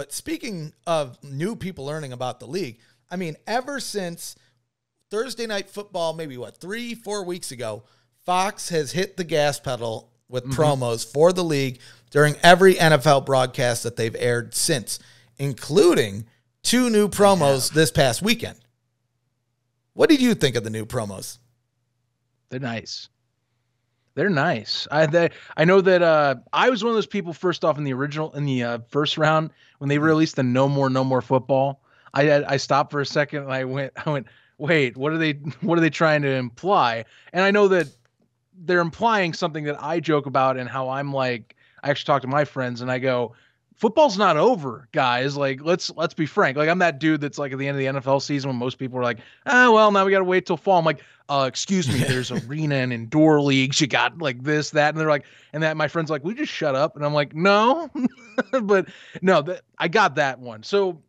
But speaking of new people learning about the league, I mean, ever since Thursday night football, maybe what, three, four weeks ago, Fox has hit the gas pedal with mm-hmm. promos for the league during every NFL broadcast that they've aired since, including two new promos this past weekend. What did you think of the new promos? They're nice. They're nice. I they, I know that uh, I was one of those people first off in the original in the uh, first round when they released the no more no more football. I I stopped for a second and I went I went wait what are they what are they trying to imply? And I know that they're implying something that I joke about and how I'm like I actually talk to my friends and I go football's not over, guys. Like let's let's be frank. Like I'm that dude that's like at the end of the NFL season when most people are like, oh well, now we gotta wait till fall. I'm like, uh, excuse me, there's arena and indoor leagues. You got like this, that, and they're like, and that my friend's like, we just shut up, and I'm like, no, but no, that I got that one. So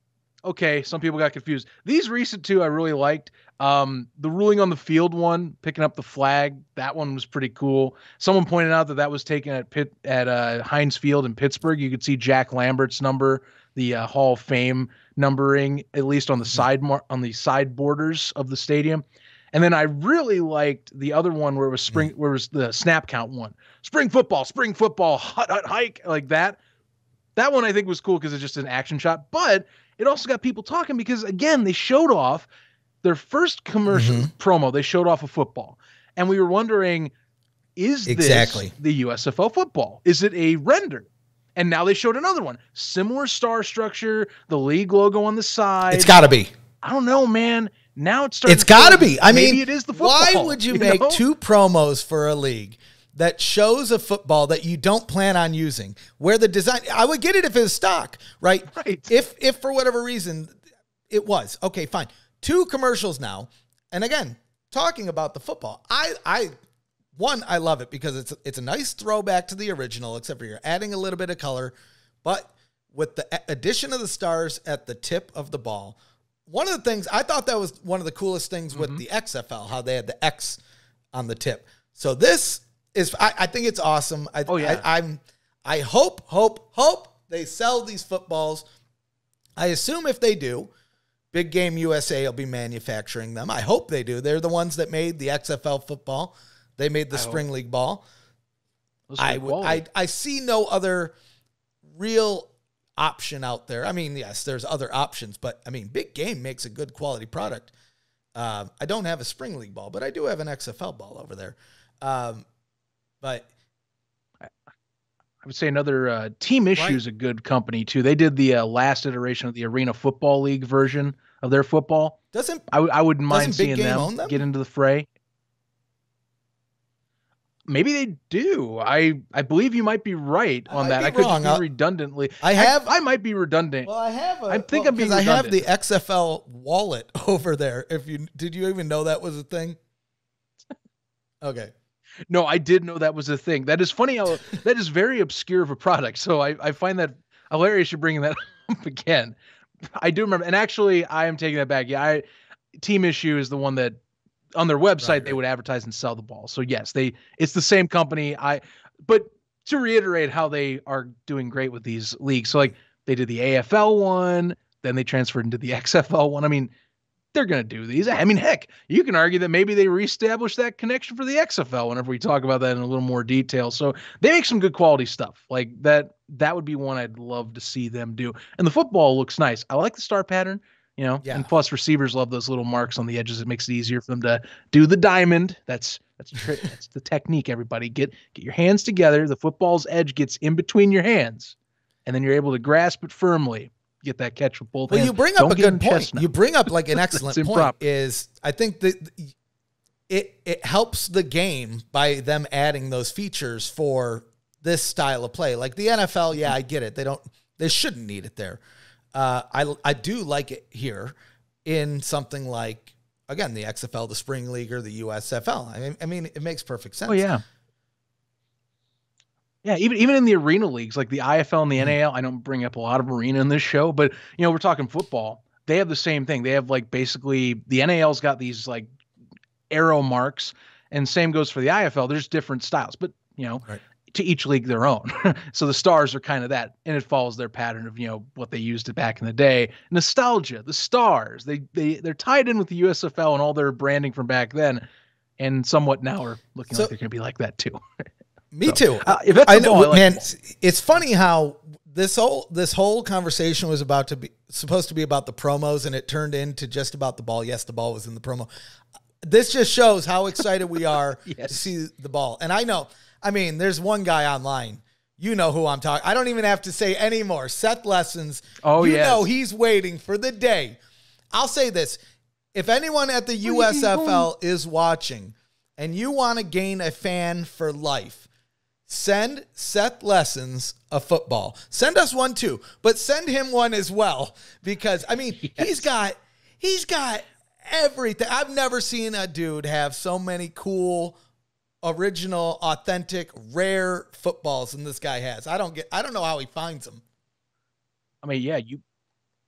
okay, some people got confused. These recent two I really liked. Um, the ruling on the field one, picking up the flag, that one was pretty cool. Someone pointed out that that was taken at Pitt at uh, Heinz Field in Pittsburgh. You could see Jack Lambert's number, the uh, Hall of Fame numbering, at least on the mm-hmm. side mar- on the side borders of the stadium. And then I really liked the other one where it was spring, mm. where it was the snap count one, spring football, spring football, hut hut hike like that. That one I think was cool because it's just an action shot, but it also got people talking because again they showed off their first commercial mm-hmm. promo, they showed off a football. And we were wondering, is exactly. this the USFL football? Is it a render? And now they showed another one. Similar star structure, the league logo on the side. It's gotta be. I don't know, man. Now it's starting. It's got to be. I mean, it is the football. Why would you, you make know? two promos for a league that shows a football that you don't plan on using? Where the design, I would get it if it's stock, right? Right. If if for whatever reason it was okay, fine two commercials now. And again, talking about the football, I I one I love it because it's it's a nice throwback to the original, except for you're adding a little bit of color, but with the addition of the stars at the tip of the ball. One of the things I thought that was one of the coolest things with mm-hmm. the XFL, how they had the X on the tip. So this is I, I think it's awesome. I, oh yeah. I, I'm I hope hope hope they sell these footballs. I assume if they do, Big Game USA will be manufacturing them. I hope they do. They're the ones that made the XFL football. They made the I spring hope. league ball. I, I I see no other real option out there. I mean, yes, there's other options, but I mean, Big Game makes a good quality product. Um, I don't have a spring league ball, but I do have an XFL ball over there. Um, but I would say another uh, Team Issue right. is a good company too. They did the uh, last iteration of the Arena Football League version of their football. Doesn't I, I wouldn't mind seeing them, them, get into the fray. Maybe they do. I I believe you might be right on that. I could wrong. be redundantly. I have. I, I, might be redundant. Well, I have. A, I think well, I'm being. I have the XFL wallet over there. If you did, you even know that was a thing? Okay. No, I did know that was a thing. That is funny how that is very obscure of a product. So I, I find that hilarious you're bringing that up again. I do remember, and actually, I am taking that back. Yeah, I Team Issue is the one that on their website right, they would advertise and sell the ball. So yes, they it's the same company. I but to reiterate how they are doing great with these leagues. So like they did the AFL one, then they transferred into the XFL one. I mean, they're going to do these. I mean, heck, you can argue that maybe they reestablish that connection for the XFL whenever we talk about that in a little more detail. So they make some good quality stuff like that. That would be one I'd love to see them do. And the football looks nice. I like the star pattern, you know, yeah. and plus receivers love those little marks on the edges. It makes it easier for them to do the diamond. That's that's trick. that's the technique. Everybody get get your hands together. The football's edge gets in between your hands, and then you're able to grasp it firmly get that catch with both well, hands. you bring up Don't a good point. You bring up like an excellent point. Is I think that it it helps the game by them adding those features for this style of play. Like the NFL, yeah, I get it. They don't they shouldn't need it there. Uh, I I do like it here in something like again the XFL, the Spring League, or the USFL. I mean, I mean, it makes perfect sense. Oh yeah. Yeah, even even in the arena leagues like the IFL and the mm-hmm. NAL, I don't bring up a lot of arena in this show, but you know, we're talking football. They have the same thing. They have like basically the NAL's got these like arrow marks, and same goes for the IFL. There's different styles, but you know, right. to each league their own. so the stars are kind of that, and it follows their pattern of you know what they used it back in the day. Nostalgia, the stars, they they they're tied in with the USFL and all their branding from back then, and somewhat now are looking so, like they're going to be like that too. me so, too. Uh, if I know, ball, man. Like it's funny how this whole this whole conversation was about to be supposed to be about the promos, and it turned into just about the ball. Yes, the ball was in the promo. This just shows how excited we are yes. to see the ball. And I know I mean, there's one guy online. You know who I'm talking. I don't even have to say anymore. Seth Lessons. Oh, yeah. you yes. know he's waiting for the day. I'll say this: if anyone at the USFL is watching, and you want to gain a fan for life, send Seth Lessons a football. Send us one too, but send him one as well because I mean yes. he's got he's got everything. I've never seen a dude have so many cool original, authentic, rare footballs than this guy has. I don't get. I don't know how he finds them. I mean, yeah, you.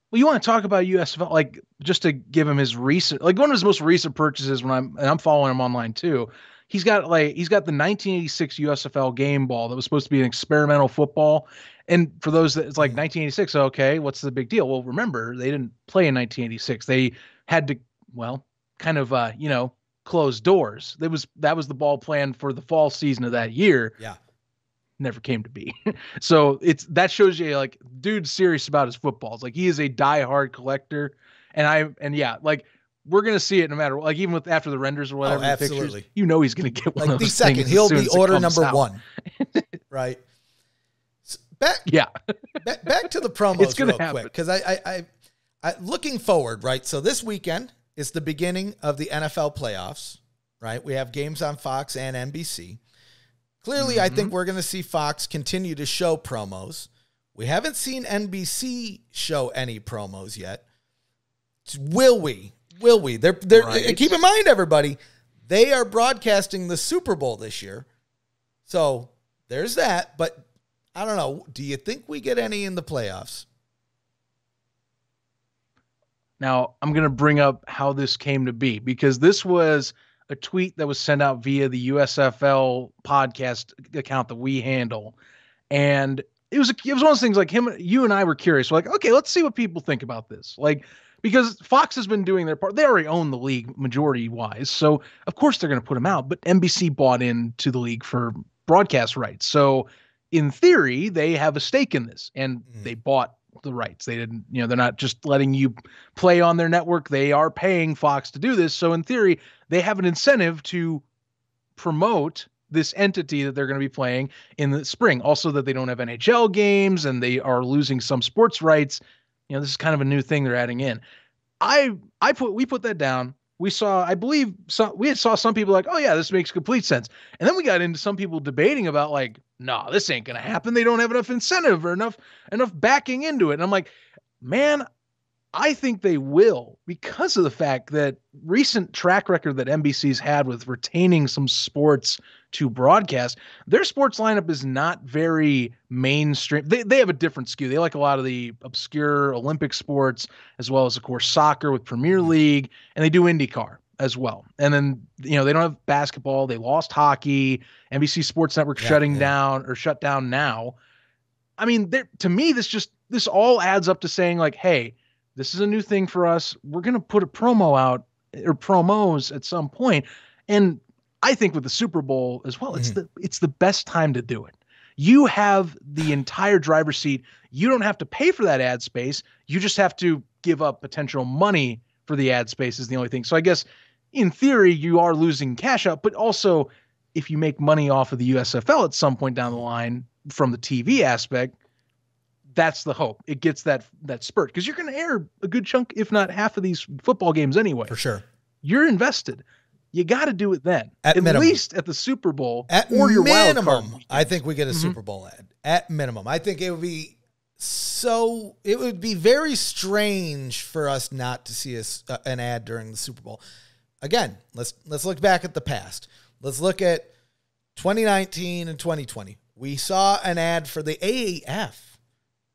Well, you want to talk about USFL, like just to give him his recent, like one of his most recent purchases when I'm and I'm following him online too. He's got like he's got the 1986 USFL game ball that was supposed to be an experimental football. And for those that it's like 1986, mm-hmm. okay, what's the big deal? Well, remember they didn't play in 1986. They had to, well, kind of, uh, you know, closed doors. That was that was the ball plan for the fall season of that year. Yeah. Never came to be. so it's that shows you like dude's serious about his footballs. Like he is a diehard collector. And I and yeah, like we're gonna see it no matter like even with after the renders or whatever. Oh, absolutely. Pictures, you know he's gonna get one like the second. He'll be order number out. one. right. So back yeah. back, back to the promos it's gonna real happen. quick. Because I, I I I looking forward, right? So this weekend is the beginning of the NFL playoffs, right? We have games on Fox and NBC. Clearly, mm-hmm. I think mm-hmm. we're going to see Fox continue to show promos. We haven't seen NBC show any promos yet. Will we? Will we? They're they're right. keep in mind everybody, they are broadcasting the Super Bowl this year. So, there's that, but I don't know. Do you think we get any in the playoffs? Now, I'm going to bring up how this came to be because this was a tweet that was sent out via the USFL podcast account that we handle. And it was a, it was one of those things like him you and I were curious. We're like, okay, let's see what people think about this. Like because Fox has been doing their part. They already own the league majority wise. So, of course they're going to put them out, but NBC bought into the league for broadcast rights. So, in theory, they have a stake in this and mm. they bought the rights. They didn't, you know, they're not just letting you play on their network. They are paying Fox to do this. So in theory, they have an incentive to promote this entity that they're going to be playing in the spring. Also that they don't have NHL games and they are losing some sports rights. You know, this is kind of a new thing they're adding in. I I put we put that down. We saw, I believe, some we saw some people like, oh yeah, this makes complete sense. And then we got into some people debating about like, no, this ain't gonna happen. They don't have enough incentive or enough enough backing into it. And I'm like, man, I think they will because of the fact that recent track record that NBC's had with retaining some sports to broadcast, their sports lineup is not very mainstream. They, they have a different skew. They like a lot of the obscure Olympic sports, as well as, of course, soccer with Premier mm-hmm. League, and they do IndyCar as well. And then, you know, they don't have basketball. They lost hockey. NBC Sports Network yeah, shutting yeah. down or shut down now. I mean, to me, this just this all adds up to saying like, hey, this is a new thing for us. We're gonna put a promo out or promos at some point, and I think with the Super Bowl as well, it's mm-hmm. the it's the best time to do it. You have the entire driver's seat. You don't have to pay for that ad space. You just have to give up potential money for the ad space is the only thing. So I guess in theory you are losing cash out, but also if you make money off of the USFL at some point down the line from the TV aspect, that's the hope. It gets that that spurt because you're going to air a good chunk, if not half of these football games anyway. For sure, you're invested. You got to do it then, at, at least at the Super Bowl at or your minimum. I think we get a mm-hmm. Super Bowl ad at minimum. I think it would be so. It would be very strange for us not to see a, uh, an ad during the Super Bowl. Again, let's let's look back at the past. Let's look at 2019 and 2020. We saw an ad for the AAF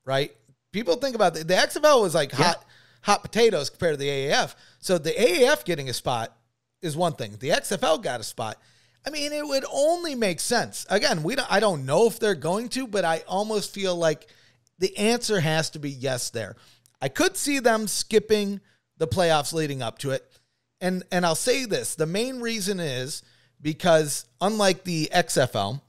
right? People think about the, the XFL was like yeah. hot hot potatoes compared to the AAF. So the AAF getting a spot is one thing. The XFL got a spot. I mean, it would only make sense. Again, we don't, I don't know if they're going to, but I almost feel like the answer has to be yes there. I could see them skipping the playoffs leading up to it. And and I'll say this, the main reason is because unlike the XFL,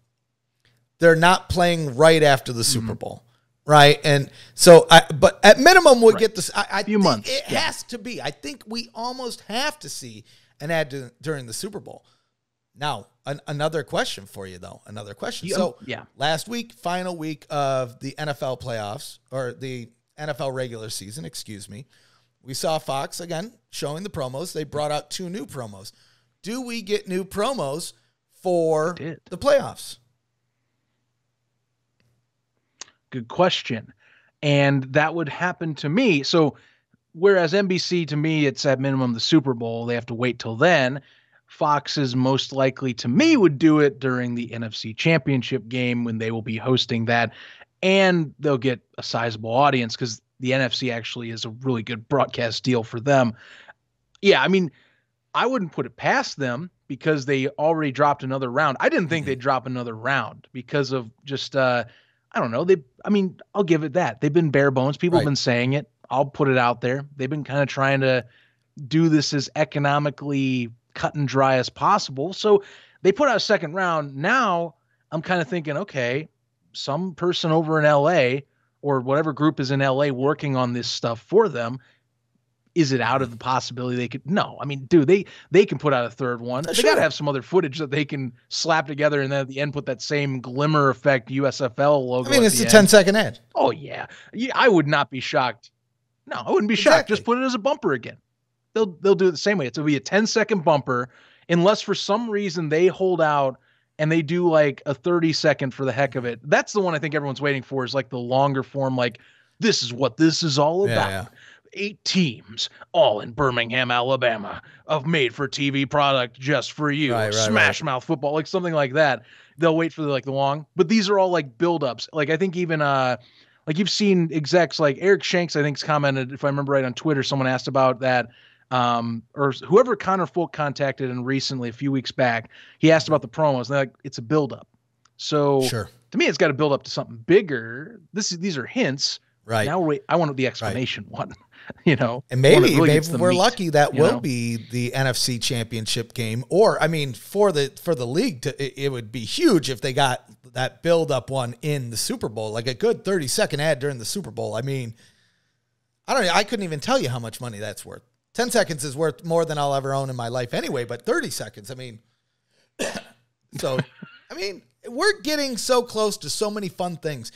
they're not playing right after the Super mm-hmm. Bowl. Right. And so I but at minimum we'll get this I, I Few think months, it yeah. has to be. I think we almost have to see an ad to- during the Super Bowl. Now, an, another question for you though. Another question. Yeah, so um, yeah. last week, final week of the NFL playoffs or the NFL regular season, excuse me. We saw Fox again showing the promos. They brought out two new promos. Do we get new promos for the playoffs? Good question. And that would happen to me. So, whereas NBC to me, it's at minimum the Super Bowl, they have to wait till then. Fox is most likely to me would do it during the NFC Championship game when they will be hosting that. And they'll get a sizable audience because the NFC actually is a really good broadcast deal for them. Yeah, I mean, I wouldn't put it past them because they already dropped another round. I didn't think they'd drop another round because of just uh I don't know. They I mean, I'll give it that. They've been bare bones. People have been saying it. I'll put it out there. They've been kind of trying to do this as economically cut and dry as possible. So they put out a second round. Now I'm kind of thinking, okay, some person over in LA or whatever group is in LA working on this stuff for them. Is it out of the possibility they could? No, I mean, dude, they they can put out a third one. They got to have some other footage that they can slap together, and then at the end put that same glimmer effect USFL logo. I mean, it's a end. 10 second ad. Oh yeah. yeah, I would not be shocked. No, I wouldn't be shocked. Just put it as a bumper again. They'll they'll do it the same way. It'll be a 10 second bumper, unless for some reason they hold out and they do like a 30 second for the heck of it. That's the one I think everyone's waiting for. Is like the longer form. Like this is what this is all Yeah, about. yeah. Eight teams, all in Birmingham, Alabama, of made for TV product just for you. Right, right, Smash mouth football, like something like that. They'll wait for the like the long, but these are all like build-ups. Like I think even uh like you've seen execs like Eric Shanks, I think's commented, if I remember right on Twitter, someone asked about that. Um, or whoever Connor Folk contacted and recently a few weeks back, he asked about the promos. And they're like, it's a build-up. So Sure. to me, it's got to build up to something bigger. This is these are hints. Right. Now wait, I want the explanation one. You know, And maybe, really maybe we're meat, lucky that will know? be the NFC Championship game. Or, I mean, for the for the league, to, it, it would be huge if they got that build up one in the Super Bowl, like a good thirty second ad during the Super Bowl. I mean, I don't know. I couldn't even tell you how much money that's worth. Ten seconds is worth more than I'll ever own in my life anyway. But thirty seconds, I mean, so I mean, we're getting so close to so many fun things.